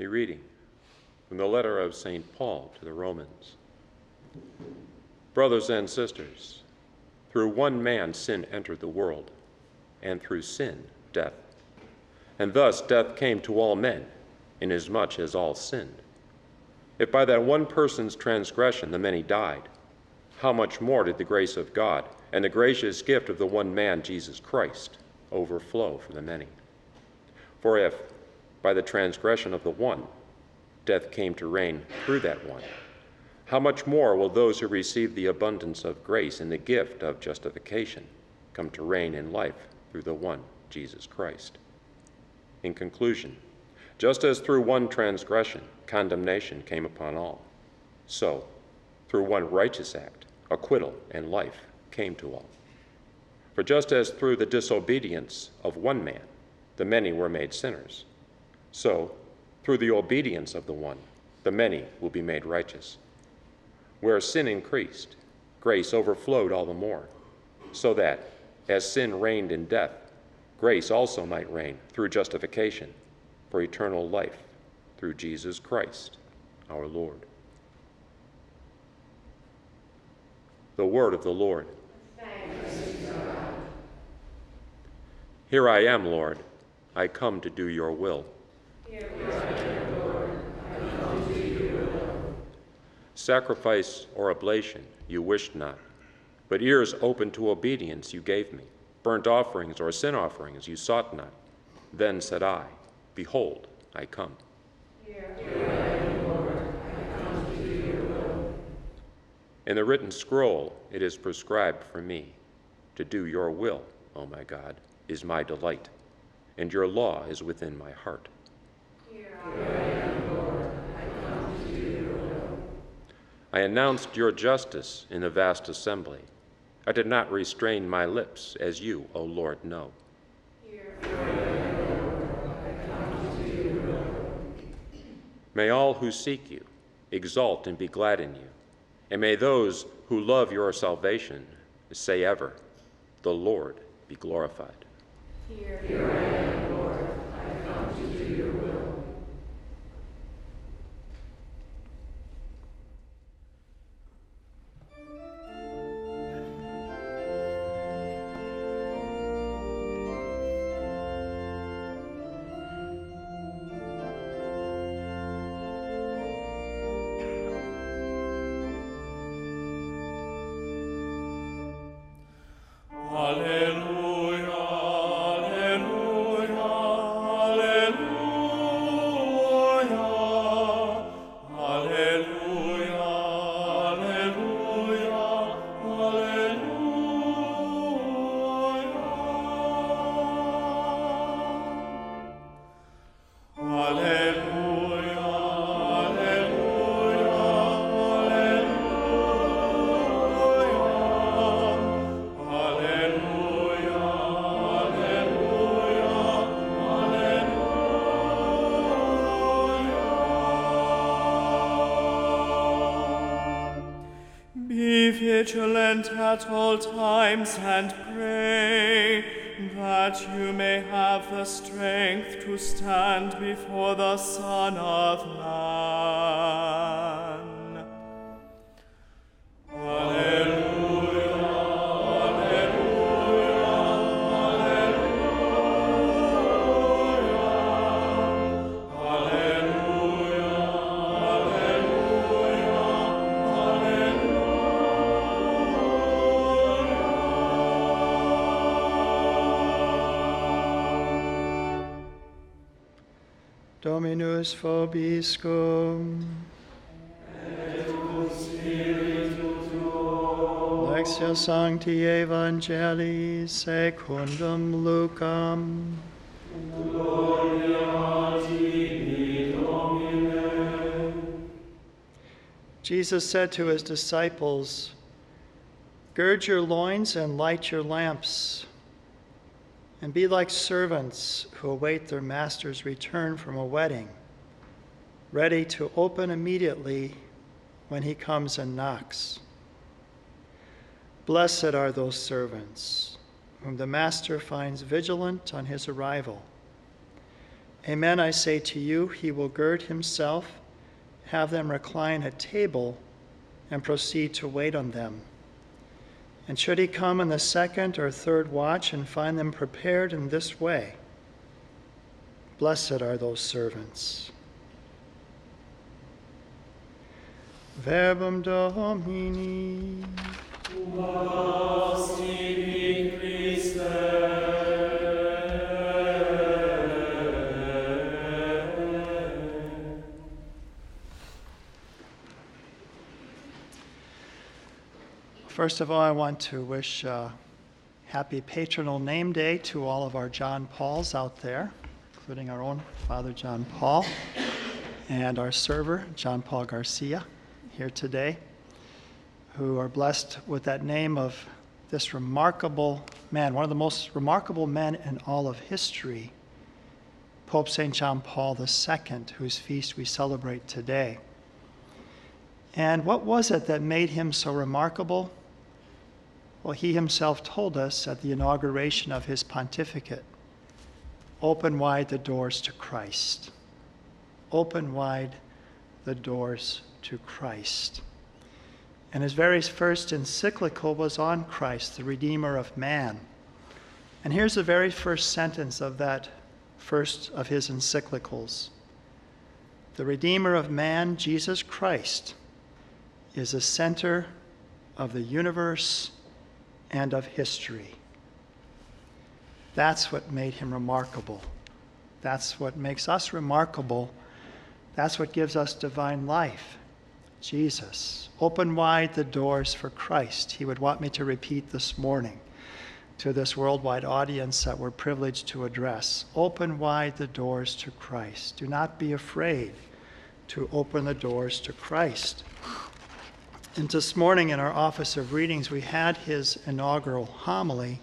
A reading from the letter of St. Paul to the Romans. Brothers and sisters, through one man sin entered the world, and through sin death. And thus death came to all men, inasmuch as all sinned. If by that one person's transgression the many died, how much more did the grace of God and the gracious gift of the one man, Jesus Christ, overflow for the many? For if, by the transgression of the one, death came to reign through that one, how much more will those who receive the abundance of grace and the gift of justification come to reign in life through the one, Jesus Christ? In conclusion, just as through one transgression condemnation came upon all, so through one righteous act acquittal and life came to all. For just as through the disobedience of one man the many were made sinners, so through the obedience of the one the many will be made righteous. Where sin increased, grace overflowed all the more, so that, as sin reigned in death, grace also might reign through justification for eternal life through Jesus Christ our Lord. The word of the Lord. Here I am, Lord. I come to do your will. Sacrifice or oblation you wished not, but ears open to obedience you gave me. Burnt offerings or sin offerings you sought not. Then said I, Behold, I come. In the written scroll, it is prescribed for me to do your will, O my God, is my delight, and your law is within my heart I am, Lord, I come to do your will. I announced your justice in the vast assembly. I did not restrain my lips, as you, O Lord, know. May all who seek you exult and be glad in you. And may those who love your salvation say ever, The Lord be glorified. Vigilant at all times and pray that you may have the strength to stand before the Son of Dominus vobiscum. Lectio Sancti Evangelii secundum Lucam. Jesus said to his disciples, Gird your loins and light your lamps and be like servants who await their master's return from a wedding, ready to open immediately when he comes and knocks. Blessed are those servants whom the master finds vigilant on his arrival. Amen, I say to you, he will gird himself, have them recline at table, and proceed to wait on them. And should he come in the second or third watch and find them prepared in this way, blessed are those servants. Verbum Domini. First of all, I want to wish uh, happy patronal name day to all of our John Pauls out there, including our own Father John Paul and our server, John Paul Garcia, here today, who are blessed with that name of this remarkable man, one of the most remarkable men in all of history, Pope St. John Paul II, whose feast we celebrate today. And what was it that made him so remarkable? Well, he himself told us at the inauguration of his pontificate open wide the doors to Christ. Open wide the doors to Christ. And his very first encyclical was on Christ, the Redeemer of man. And here's the very first sentence of that first of his encyclicals The Redeemer of man, Jesus Christ, is the center of the universe and of history. That's what made him remarkable. That's what makes us remarkable. That's what gives us divine life. Jesus. Open wide the doors for Christ. He would want me to repeat this morning to this worldwide audience that we're privileged to address. Open wide the doors to Christ. Do not be afraid to open the doors to Christ. And this morning in our office of readings, we had his inaugural homily.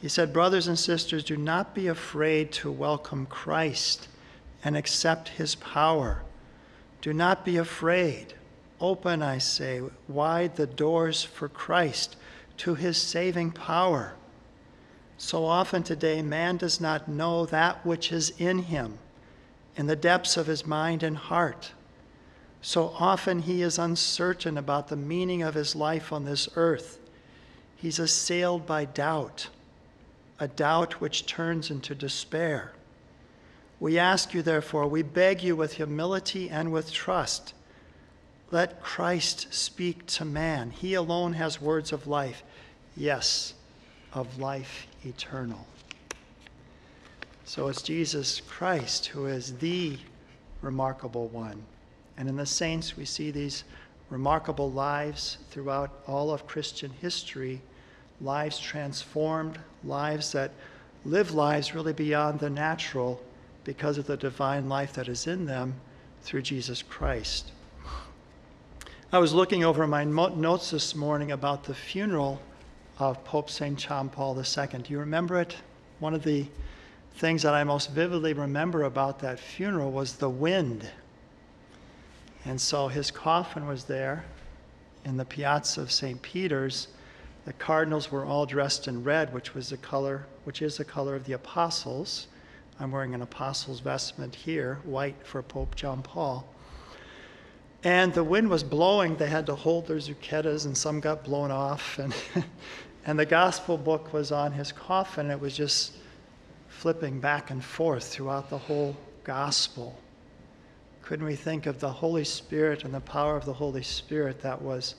He said, Brothers and sisters, do not be afraid to welcome Christ and accept his power. Do not be afraid. Open, I say, wide the doors for Christ to his saving power. So often today, man does not know that which is in him, in the depths of his mind and heart. So often he is uncertain about the meaning of his life on this earth. He's assailed by doubt, a doubt which turns into despair. We ask you, therefore, we beg you with humility and with trust, let Christ speak to man. He alone has words of life, yes, of life eternal. So it's Jesus Christ who is the remarkable one. And in the saints, we see these remarkable lives throughout all of Christian history lives transformed, lives that live lives really beyond the natural because of the divine life that is in them through Jesus Christ. I was looking over my notes this morning about the funeral of Pope St. John Paul II. Do you remember it? One of the things that I most vividly remember about that funeral was the wind and so his coffin was there in the piazza of St. Peter's. The cardinals were all dressed in red, which was the color, which is the color of the apostles. I'm wearing an apostle's vestment here, white for Pope John Paul. And the wind was blowing. They had to hold their zucchettas, and some got blown off. And, and the gospel book was on his coffin. It was just flipping back and forth throughout the whole gospel couldn't we think of the Holy Spirit and the power of the Holy Spirit that was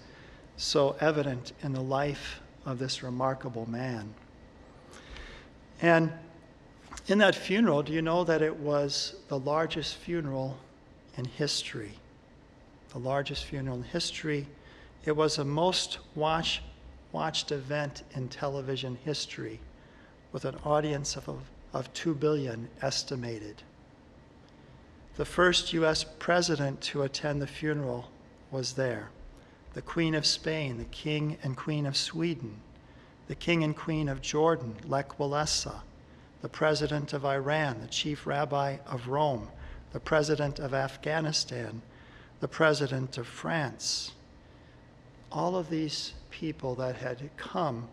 so evident in the life of this remarkable man? And in that funeral, do you know that it was the largest funeral in history? The largest funeral in history. It was the most watch, watched event in television history with an audience of, of 2 billion estimated. The first U.S. president to attend the funeral was there. The Queen of Spain, the King and Queen of Sweden, the King and Queen of Jordan, Lech Walesa, the President of Iran, the Chief Rabbi of Rome, the President of Afghanistan, the President of France. All of these people that had come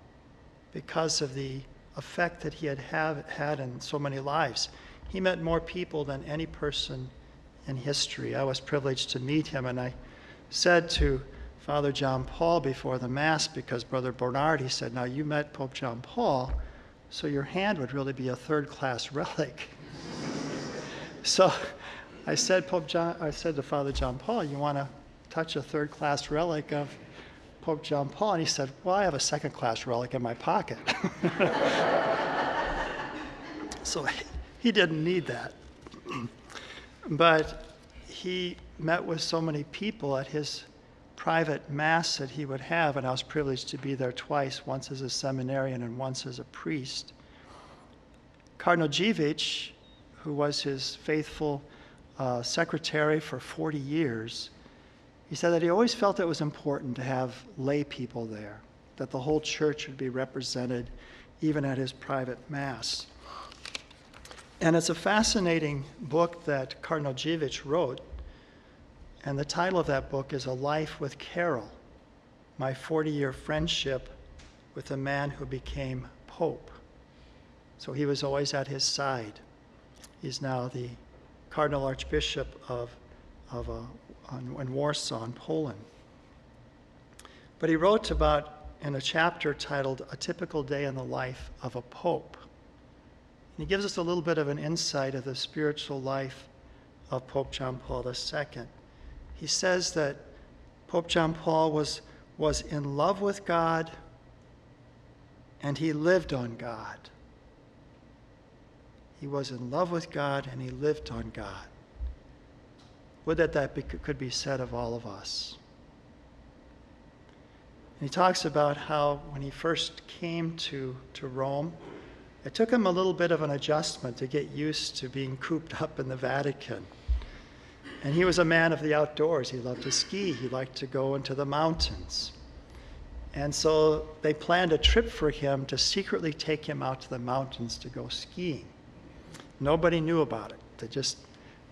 because of the effect that he had have, had in so many lives. He met more people than any person in history. I was privileged to meet him, and I said to Father John Paul before the Mass, because Brother Bernard, he said, Now you met Pope John Paul, so your hand would really be a third class relic. so I said, Pope John, I said to Father John Paul, You want to touch a third class relic of Pope John Paul? And he said, Well, I have a second class relic in my pocket. so he didn't need that. but he met with so many people at his private mass that he would have, and I was privileged to be there twice, once as a seminarian and once as a priest. Cardinal Dziwisz, who was his faithful uh, secretary for 40 years, he said that he always felt it was important to have lay people there, that the whole church would be represented even at his private mass. And it's a fascinating book that Cardinal Dziwisz wrote. And the title of that book is A Life with Karol My 40 Year Friendship with the Man Who Became Pope. So he was always at his side. He's now the Cardinal Archbishop of, of uh, in Warsaw, in Poland. But he wrote about, in a chapter titled A Typical Day in the Life of a Pope. And he gives us a little bit of an insight of the spiritual life of Pope John Paul II. He says that Pope John Paul was, was in love with God and he lived on God. He was in love with God and he lived on God. Would that that be, could be said of all of us. And he talks about how when he first came to, to Rome, it took him a little bit of an adjustment to get used to being cooped up in the Vatican. And he was a man of the outdoors. He loved to ski, he liked to go into the mountains. And so they planned a trip for him to secretly take him out to the mountains to go skiing. Nobody knew about it. They just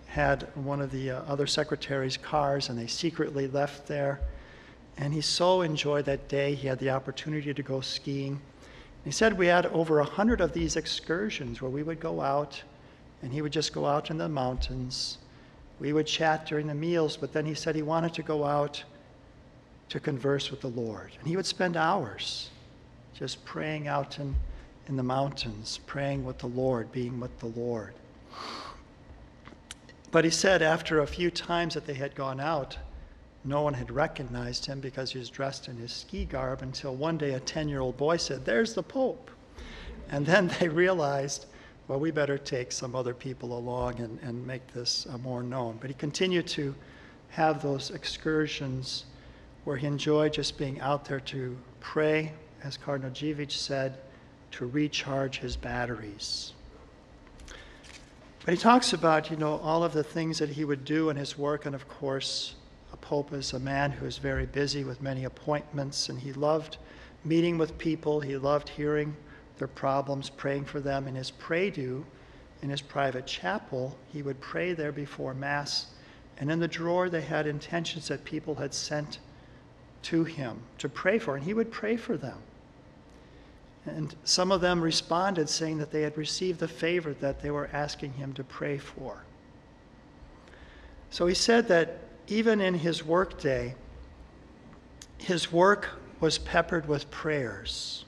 had one of the uh, other secretary's cars and they secretly left there. And he so enjoyed that day. He had the opportunity to go skiing. He said we had over a hundred of these excursions where we would go out and he would just go out in the mountains. We would chat during the meals, but then he said he wanted to go out to converse with the Lord. And he would spend hours just praying out in, in the mountains, praying with the Lord, being with the Lord. But he said after a few times that they had gone out, no one had recognized him because he was dressed in his ski garb until one day a 10 year old boy said, There's the Pope. And then they realized, well, we better take some other people along and, and make this uh, more known. But he continued to have those excursions where he enjoyed just being out there to pray, as Cardinal Dziwisz said, to recharge his batteries. But he talks about, you know, all of the things that he would do in his work, and of course, a pope is a man who is very busy with many appointments, and he loved meeting with people. He loved hearing their problems, praying for them. In his pray do, in his private chapel, he would pray there before Mass. And in the drawer, they had intentions that people had sent to him to pray for, and he would pray for them. And some of them responded saying that they had received the favor that they were asking him to pray for. So he said that even in his workday, his work was peppered with prayers,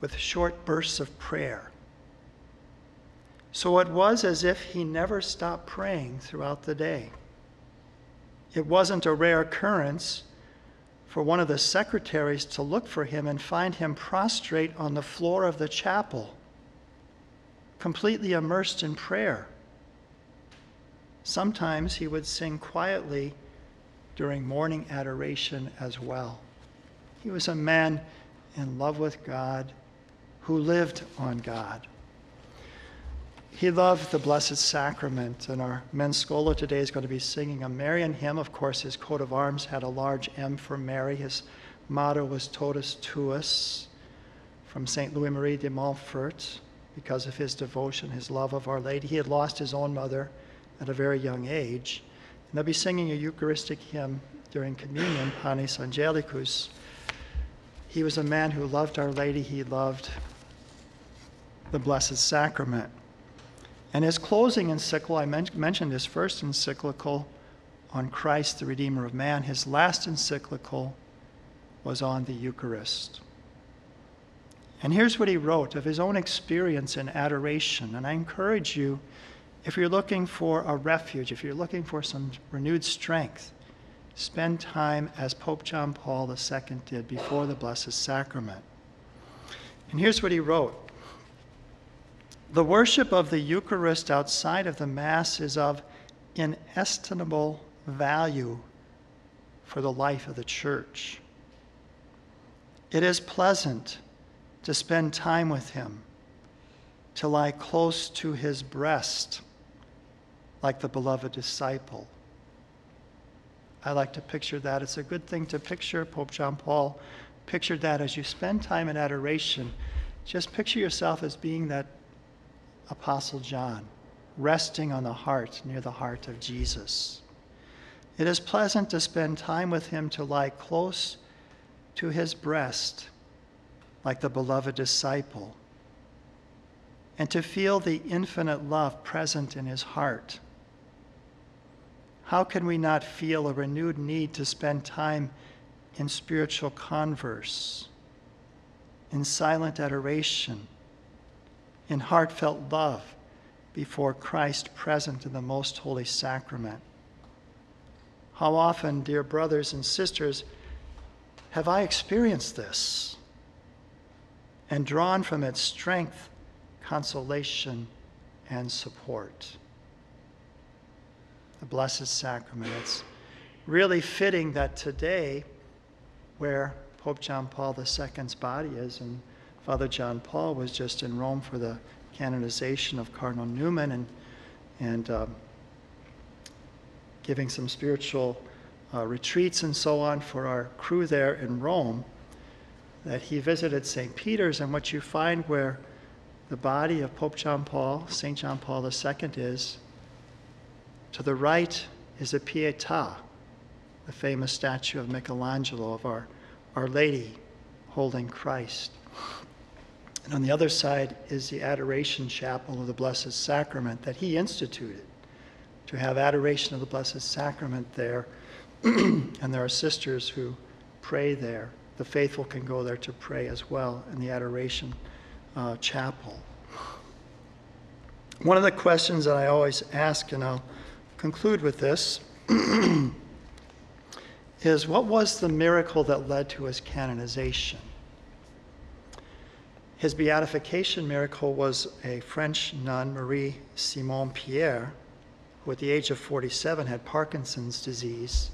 with short bursts of prayer. So it was as if he never stopped praying throughout the day. It wasn't a rare occurrence for one of the secretaries to look for him and find him prostrate on the floor of the chapel, completely immersed in prayer. Sometimes he would sing quietly during morning adoration as well. He was a man in love with God who lived on God. He loved the Blessed Sacrament, and our men's schola today is going to be singing a Marian hymn. Of course, his coat of arms had a large M for Mary. His motto was Totus Tuus from St. Louis Marie de Montfort because of his devotion, his love of Our Lady. He had lost his own mother at a very young age. And they'll be singing a Eucharistic hymn during communion, Panis Angelicus. He was a man who loved Our Lady, he loved the Blessed Sacrament. And his closing encyclical, I men- mentioned his first encyclical on Christ, the Redeemer of man. His last encyclical was on the Eucharist. And here's what he wrote of his own experience in adoration. And I encourage you, if you're looking for a refuge, if you're looking for some renewed strength, spend time as Pope John Paul II did before the Blessed Sacrament. And here's what he wrote The worship of the Eucharist outside of the Mass is of inestimable value for the life of the Church. It is pleasant to spend time with Him, to lie close to His breast like the beloved disciple. I like to picture that. It's a good thing to picture. Pope John Paul pictured that as you spend time in adoration. Just picture yourself as being that Apostle John, resting on the heart, near the heart of Jesus. It is pleasant to spend time with him, to lie close to his breast, like the beloved disciple, and to feel the infinite love present in his heart how can we not feel a renewed need to spend time in spiritual converse, in silent adoration, in heartfelt love before Christ present in the most holy sacrament? How often, dear brothers and sisters, have I experienced this and drawn from its strength, consolation, and support? The Blessed Sacrament. It's really fitting that today, where Pope John Paul II's body is, and Father John Paul was just in Rome for the canonization of Cardinal Newman and, and um, giving some spiritual uh, retreats and so on for our crew there in Rome, that he visited St. Peter's, and what you find where the body of Pope John Paul, St. John Paul II, is to the right is a Pietà, the famous statue of Michelangelo of our, our Lady holding Christ. And on the other side is the Adoration Chapel of the Blessed Sacrament that he instituted to have adoration of the Blessed Sacrament there. and there are sisters who pray there. The faithful can go there to pray as well in the Adoration uh, Chapel. One of the questions that I always ask, and I'll conclude with this is what was the miracle that led to his canonization? His beatification miracle was a French nun, Marie Simon Pierre, who at the age of 47 had Parkinson's disease.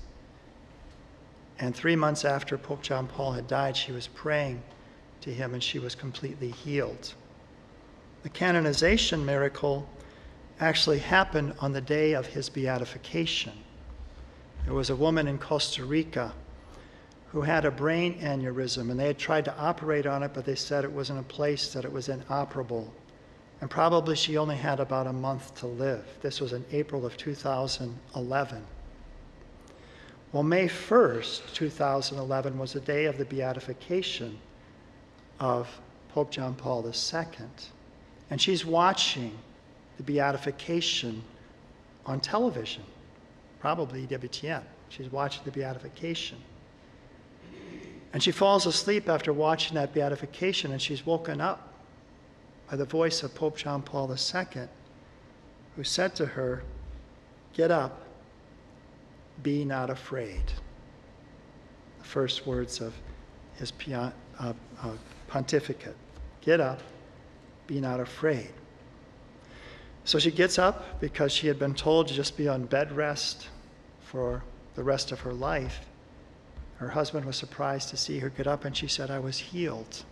And three months after Pope John Paul had died, she was praying to him and she was completely healed. The canonization miracle actually happened on the day of his beatification. There was a woman in Costa Rica who had a brain aneurysm, and they had tried to operate on it, but they said it was in a place that it was inoperable. And probably she only had about a month to live. This was in April of 2011. Well, May 1st, 2011, was the day of the beatification of Pope John Paul II. And she's watching the beatification on television, probably EWTN. She's watching the beatification. And she falls asleep after watching that beatification, and she's woken up by the voice of Pope John Paul II, who said to her, Get up, be not afraid. The first words of his uh, uh, pontificate Get up, be not afraid. So she gets up because she had been told to just be on bed rest for the rest of her life. Her husband was surprised to see her get up, and she said, I was healed.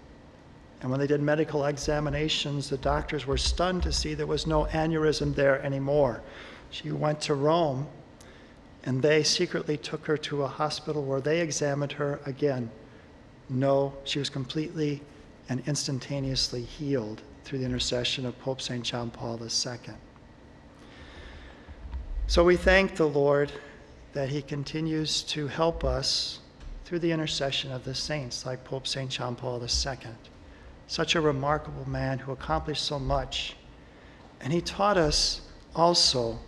And when they did medical examinations, the doctors were stunned to see there was no aneurysm there anymore. She went to Rome, and they secretly took her to a hospital where they examined her again. No, she was completely and instantaneously healed through the intercession of Pope St. John Paul II. So we thank the Lord that he continues to help us through the intercession of the saints like Pope St. John Paul II. Such a remarkable man who accomplished so much And he taught us also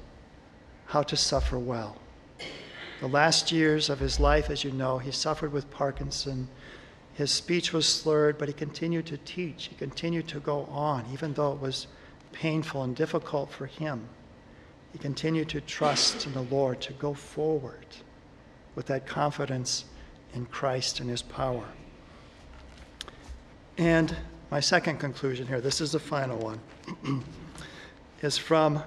how to suffer well. The last years of his life, as you know, he suffered with Parkinson. His speech was slurred, but he continued to teach. He continued to go on, even though it was painful and difficult for him. He continued to trust in the Lord, to go forward with that confidence in Christ and his power. And my second conclusion here, this is the final one, is from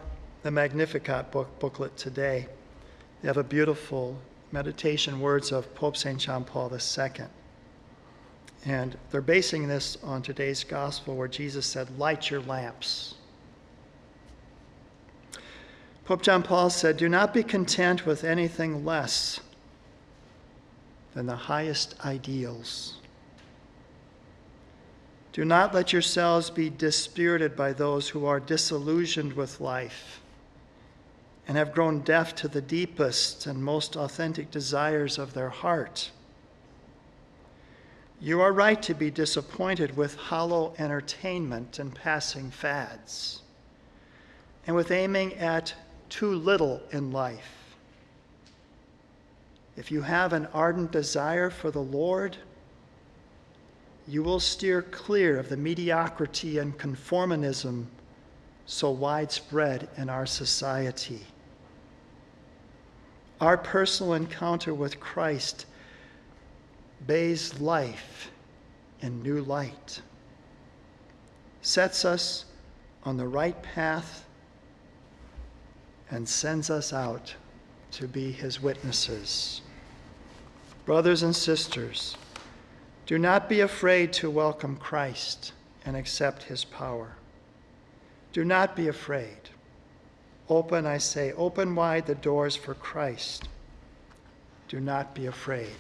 the Magnificat book, booklet today. They have a beautiful meditation words of Pope St. John Paul II. And they're basing this on today's gospel where Jesus said, Light your lamps. Pope John Paul said, Do not be content with anything less than the highest ideals. Do not let yourselves be dispirited by those who are disillusioned with life and have grown deaf to the deepest and most authentic desires of their heart. You are right to be disappointed with hollow entertainment and passing fads, and with aiming at too little in life. If you have an ardent desire for the Lord, you will steer clear of the mediocrity and conformism so widespread in our society. Our personal encounter with Christ bathes life in new light, sets us on the right path, and sends us out to be his witnesses. Brothers and sisters, do not be afraid to welcome Christ and accept his power. Do not be afraid. Open, I say, open wide the doors for Christ. Do not be afraid.